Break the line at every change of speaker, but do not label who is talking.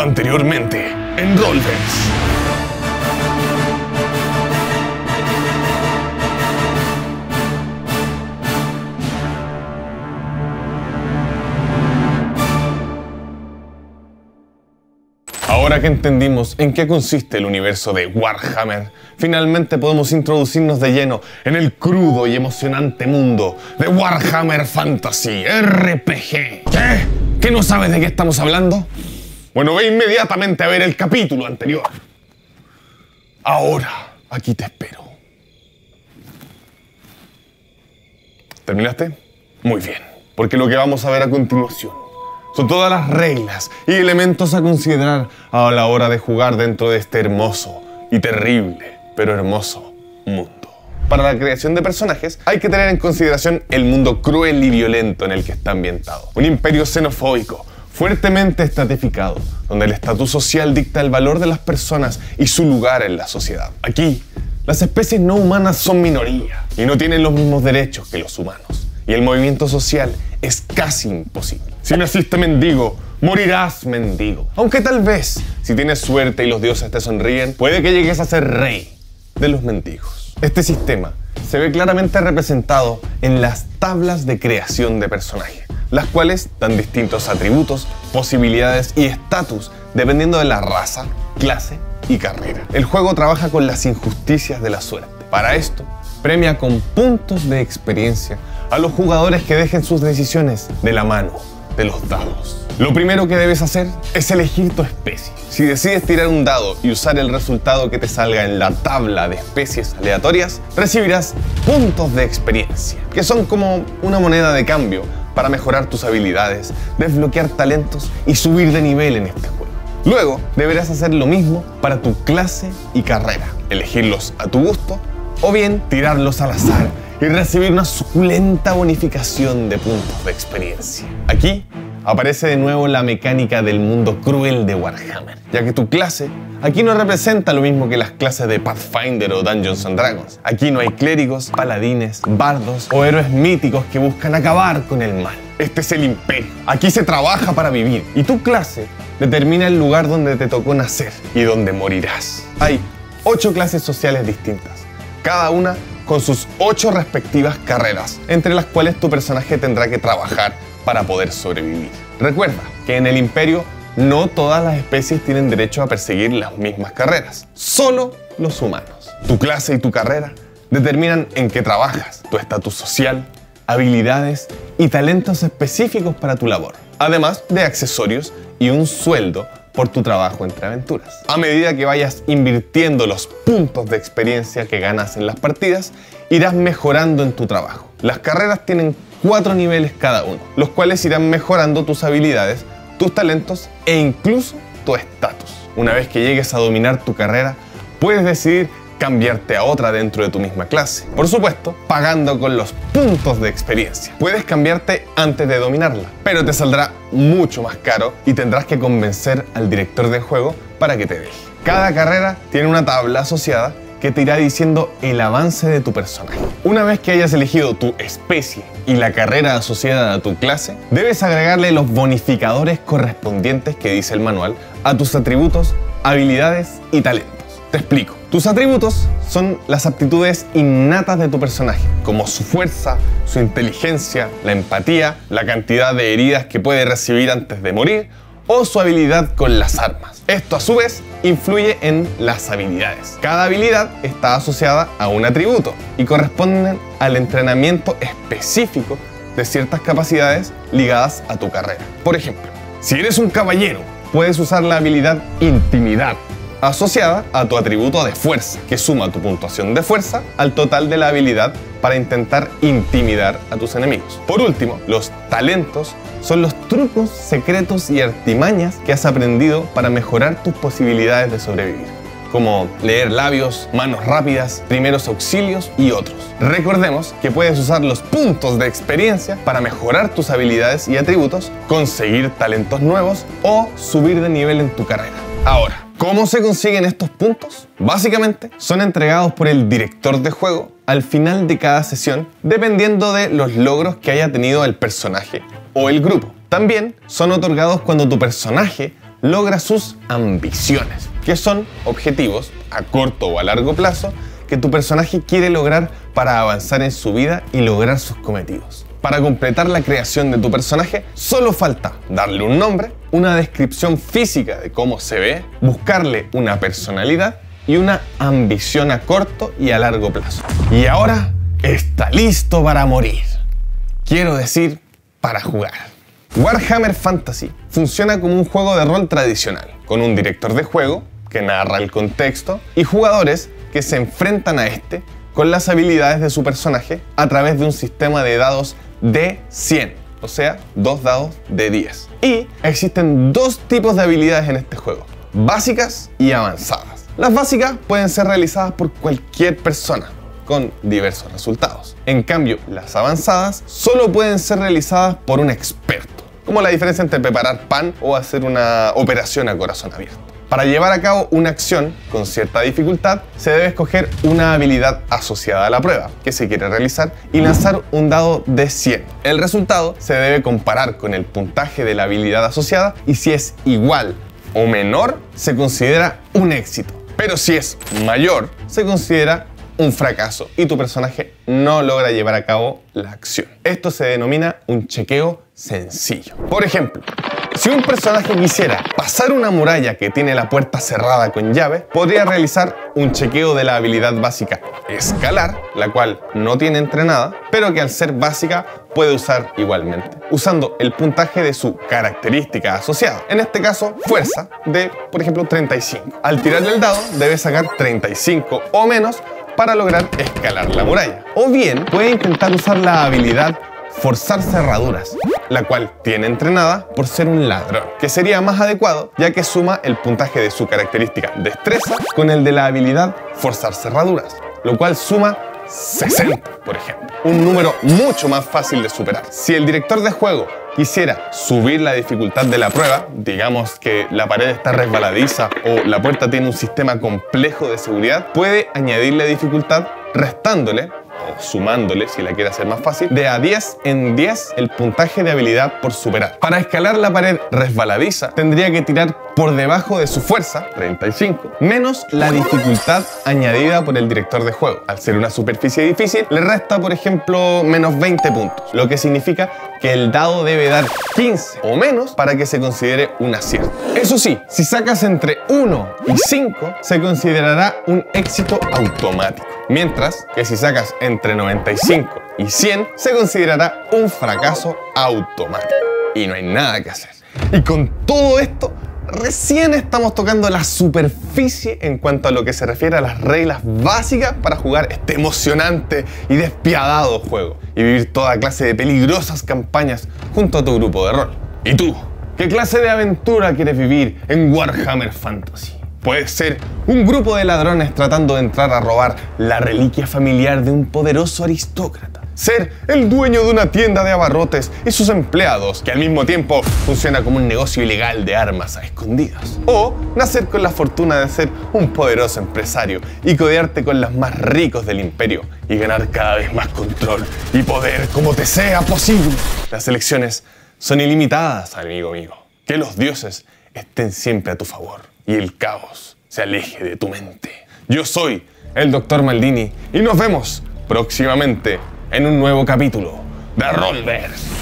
Anteriormente, en Rollverse. Ahora que entendimos en qué consiste el universo de Warhammer, finalmente podemos introducirnos de lleno en el crudo y emocionante mundo de Warhammer Fantasy RPG. ¿Qué? ¿Qué no sabes de qué estamos hablando? Bueno, ve inmediatamente a ver el capítulo anterior. Ahora, aquí te espero. ¿Terminaste? Muy bien, porque lo que vamos a ver a continuación son todas las reglas y elementos a considerar a la hora de jugar dentro de este hermoso y terrible, pero hermoso mundo. Para la creación de personajes hay que tener en consideración el mundo cruel y violento en el que está ambientado. Un imperio xenofóbico, fuertemente estratificado, donde el estatus social dicta el valor de las personas y su lugar en la sociedad. Aquí, las especies no humanas son minoría y no tienen los mismos derechos que los humanos. Y el movimiento social es casi imposible. Si naciste mendigo, morirás mendigo. Aunque tal vez, si tienes suerte y los dioses te sonríen, puede que llegues a ser rey de los mendigos. Este sistema se ve claramente representado en las tablas de creación de personaje, las cuales dan distintos atributos, posibilidades y estatus dependiendo de la raza, clase y carrera. El juego trabaja con las injusticias de la suerte. Para esto, premia con puntos de experiencia a los jugadores que dejen sus decisiones de la mano de los dados. Lo primero que debes hacer es elegir tu especie. Si decides tirar un dado y usar el resultado que te salga en la tabla de especies aleatorias, recibirás puntos de experiencia, que son como una moneda de cambio para mejorar tus habilidades, desbloquear talentos y subir de nivel en este juego. Luego, deberás hacer lo mismo para tu clase y carrera, elegirlos a tu gusto o bien tirarlos al azar y recibir una suculenta bonificación de puntos de experiencia. Aquí aparece de nuevo la mecánica del mundo cruel de Warhammer, ya que tu clase aquí no representa lo mismo que las clases de Pathfinder o Dungeons and Dragons. Aquí no hay clérigos, paladines, bardos o héroes míticos que buscan acabar con el mal. Este es el imperio. Aquí se trabaja para vivir y tu clase determina el lugar donde te tocó nacer y donde morirás. Hay ocho clases sociales distintas, cada una con sus ocho respectivas carreras, entre las cuales tu personaje tendrá que trabajar para poder sobrevivir. Recuerda que en el imperio no todas las especies tienen derecho a perseguir las mismas carreras, solo los humanos. Tu clase y tu carrera determinan en qué trabajas, tu estatus social, habilidades y talentos específicos para tu labor, además de accesorios y un sueldo por tu trabajo entre aventuras. A medida que vayas invirtiendo los puntos de experiencia que ganas en las partidas, irás mejorando en tu trabajo. Las carreras tienen cuatro niveles cada uno, los cuales irán mejorando tus habilidades, tus talentos e incluso tu estatus. Una vez que llegues a dominar tu carrera, puedes decidir cambiarte a otra dentro de tu misma clase. Por supuesto, pagando con los puntos de experiencia. Puedes cambiarte antes de dominarla, pero te saldrá mucho más caro y tendrás que convencer al director del juego para que te deje. Cada carrera tiene una tabla asociada que te irá diciendo el avance de tu personaje. Una vez que hayas elegido tu especie y la carrera asociada a tu clase, debes agregarle los bonificadores correspondientes que dice el manual a tus atributos, habilidades y talentos. Te explico. Tus atributos son las aptitudes innatas de tu personaje, como su fuerza, su inteligencia, la empatía, la cantidad de heridas que puede recibir antes de morir o su habilidad con las armas. Esto a su vez influye en las habilidades. Cada habilidad está asociada a un atributo y corresponden al entrenamiento específico de ciertas capacidades ligadas a tu carrera. Por ejemplo, si eres un caballero, puedes usar la habilidad intimidad asociada a tu atributo de fuerza, que suma tu puntuación de fuerza al total de la habilidad para intentar intimidar a tus enemigos. Por último, los talentos son los trucos, secretos y artimañas que has aprendido para mejorar tus posibilidades de sobrevivir, como leer labios, manos rápidas, primeros auxilios y otros. Recordemos que puedes usar los puntos de experiencia para mejorar tus habilidades y atributos, conseguir talentos nuevos o subir de nivel en tu carrera. Ahora, ¿Cómo se consiguen estos puntos? Básicamente son entregados por el director de juego al final de cada sesión, dependiendo de los logros que haya tenido el personaje o el grupo. También son otorgados cuando tu personaje logra sus ambiciones, que son objetivos a corto o a largo plazo que tu personaje quiere lograr para avanzar en su vida y lograr sus cometidos. Para completar la creación de tu personaje, solo falta darle un nombre, una descripción física de cómo se ve, buscarle una personalidad y una ambición a corto y a largo plazo. Y ahora está listo para morir. Quiero decir, para jugar. Warhammer Fantasy funciona como un juego de rol tradicional, con un director de juego que narra el contexto y jugadores que se enfrentan a este con las habilidades de su personaje a través de un sistema de dados de 100, o sea, dos dados de 10. Y existen dos tipos de habilidades en este juego, básicas y avanzadas. Las básicas pueden ser realizadas por cualquier persona, con diversos resultados. En cambio, las avanzadas solo pueden ser realizadas por un experto, como la diferencia entre preparar pan o hacer una operación a corazón abierto. Para llevar a cabo una acción con cierta dificultad, se debe escoger una habilidad asociada a la prueba que se quiere realizar y lanzar un dado de 100. El resultado se debe comparar con el puntaje de la habilidad asociada y si es igual o menor, se considera un éxito. Pero si es mayor, se considera un fracaso y tu personaje no logra llevar a cabo la acción. Esto se denomina un chequeo sencillo. Por ejemplo, si un personaje quisiera pasar una muralla que tiene la puerta cerrada con llave, podría realizar un chequeo de la habilidad básica escalar, la cual no tiene entrenada, pero que al ser básica puede usar igualmente, usando el puntaje de su característica asociada. En este caso, fuerza de, por ejemplo, 35. Al tirar el dado, debe sacar 35 o menos para lograr escalar la muralla. O bien, puede intentar usar la habilidad forzar cerraduras, la cual tiene entrenada por ser un ladrón, que sería más adecuado ya que suma el puntaje de su característica destreza con el de la habilidad forzar cerraduras, lo cual suma 60, por ejemplo. Un número mucho más fácil de superar. Si el director de juego quisiera subir la dificultad de la prueba, digamos que la pared está resbaladiza o la puerta tiene un sistema complejo de seguridad, puede añadirle dificultad restándole sumándole, si la quiere hacer más fácil, de a 10 en 10 el puntaje de habilidad por superar. Para escalar la pared resbaladiza, tendría que tirar por debajo de su fuerza, 35, menos la dificultad añadida por el director de juego. Al ser una superficie difícil, le resta, por ejemplo, menos 20 puntos, lo que significa que el dado debe dar 15 o menos para que se considere un acierto. Eso sí, si sacas entre 1 y 5, se considerará un éxito automático. Mientras que si sacas entre 95 y 100, se considerará un fracaso automático. Y no hay nada que hacer. Y con todo esto, recién estamos tocando la superficie en cuanto a lo que se refiere a las reglas básicas para jugar este emocionante y despiadado juego y vivir toda clase de peligrosas campañas junto a tu grupo de rol. ¿Y tú? ¿Qué clase de aventura quieres vivir en Warhammer Fantasy? Puede ser un grupo de ladrones tratando de entrar a robar la reliquia familiar de un poderoso aristócrata. Ser el dueño de una tienda de abarrotes y sus empleados, que al mismo tiempo funciona como un negocio ilegal de armas a escondidas. O nacer con la fortuna de ser un poderoso empresario y codearte con los más ricos del imperio y ganar cada vez más control y poder como te sea posible. Las elecciones son ilimitadas, amigo mío. Que los dioses estén siempre a tu favor y el caos se aleje de tu mente. Yo soy el Dr. Maldini y nos vemos próximamente en un nuevo capítulo de Rollverse.